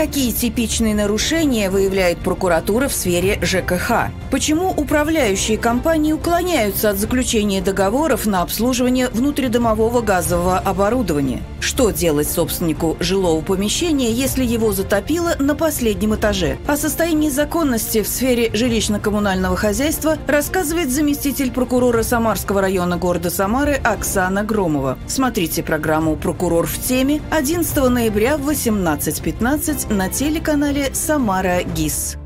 Какие типичные нарушения выявляет прокуратура в сфере ЖКХ? Почему управляющие компании уклоняются от заключения договоров на обслуживание внутридомового газового оборудования? Что делать собственнику жилого помещения, если его затопило на последнем этаже? О состоянии законности в сфере жилищно-коммунального хозяйства рассказывает заместитель прокурора Самарского района города Самары Оксана Громова. Смотрите программу «Прокурор в теме» 11 ноября в 18.15 на телеканале «Самара ГИС».